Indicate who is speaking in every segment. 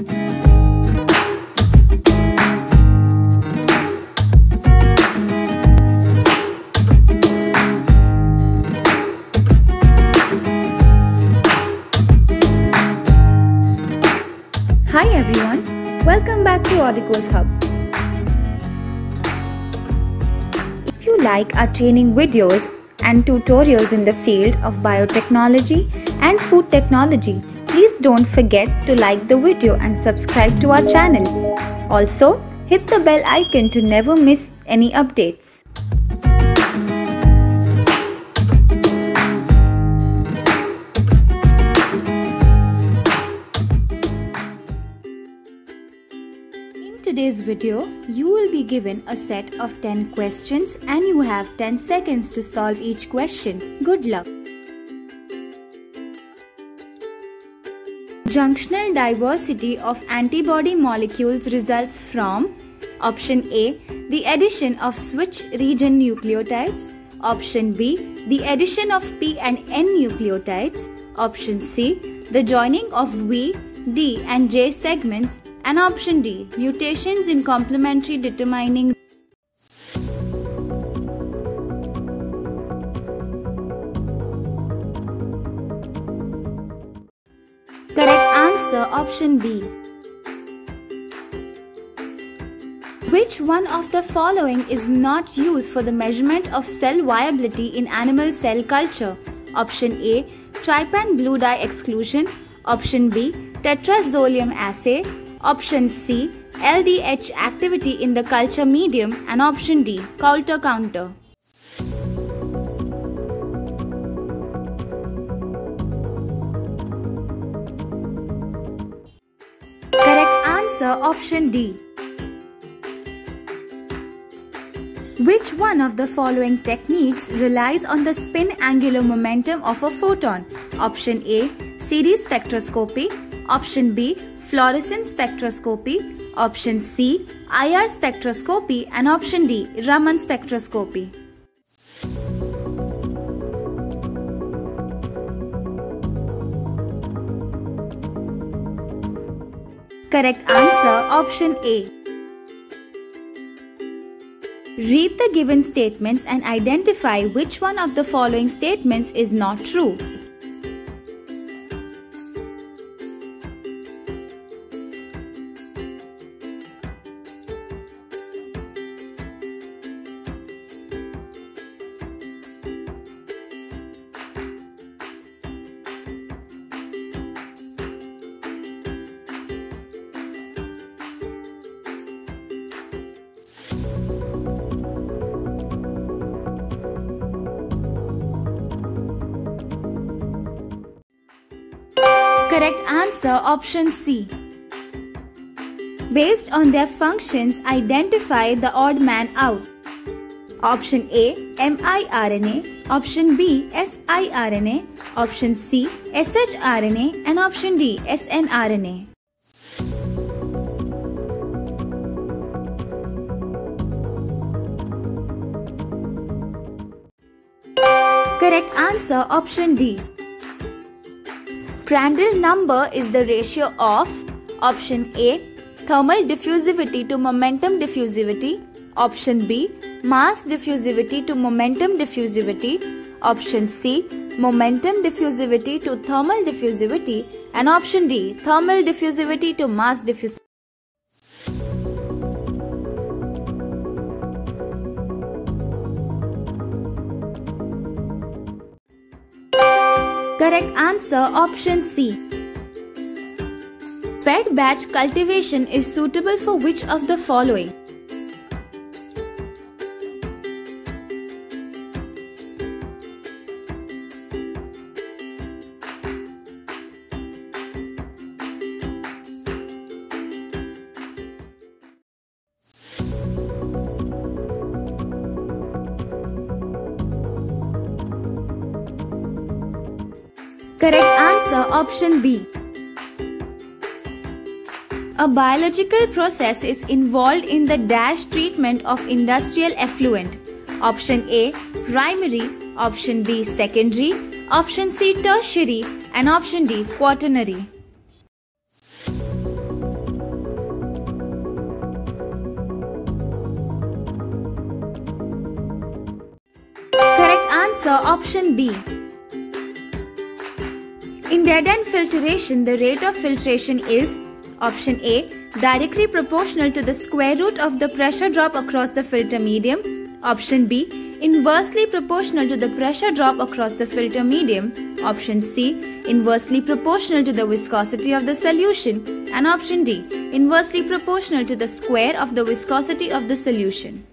Speaker 1: Hi everyone, welcome back to Odigos Hub. If you like our training videos and tutorials in the field of biotechnology and food technology, don't forget to like the video and subscribe to our channel. Also, hit the bell icon to never miss any updates. In today's video, you will be given a set of 10 questions and you have 10 seconds to solve each question. Good luck! Junctional diversity of antibody molecules results from Option A. The addition of switch region nucleotides. Option B. The addition of P and N nucleotides. Option C. The joining of V, D and J segments. And option D. Mutations in complementary determining answer option B. Which one of the following is not used for the measurement of cell viability in animal cell culture? Option A. Trypan blue dye exclusion. Option B. Tetrazolium assay. Option C. LDH activity in the culture medium. And option D. Coulter counter. Answer option D. Which one of the following techniques relies on the spin angular momentum of a photon? Option A. CD spectroscopy. Option B. Fluorescence spectroscopy. Option C. IR spectroscopy. And option D. Raman spectroscopy. Correct answer option A. Read the given statements and identify which one of the following statements is not true. Correct answer option C. Based on their functions, identify the odd man out. Option A miRNA, option B siRNA, option C shRNA and option D snRNA. Correct answer option D. Prandtl number is the ratio of option A thermal diffusivity to momentum diffusivity, option B mass diffusivity to momentum diffusivity, option C momentum diffusivity to thermal diffusivity and option D thermal diffusivity to mass diffusivity. Correct answer option C. Fed batch cultivation is suitable for which of the following? Correct answer option B. A biological process is involved in the dash treatment of industrial effluent. Option A primary, option B secondary, option C tertiary and option D quaternary. Correct answer option B. In dead end filtration, the rate of filtration is option A directly proportional to the square root of the pressure drop across the filter medium, option B inversely proportional to the pressure drop across the filter medium, option C inversely proportional to the viscosity of the solution, and option D inversely proportional to the square of the viscosity of the solution.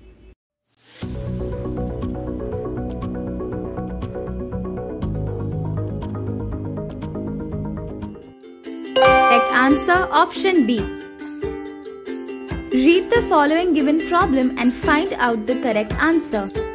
Speaker 1: Answer option B. Read the following given problem and find out the correct answer.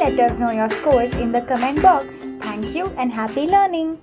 Speaker 1: Let us know your scores in the comment box. Thank you and happy learning!